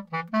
Bye.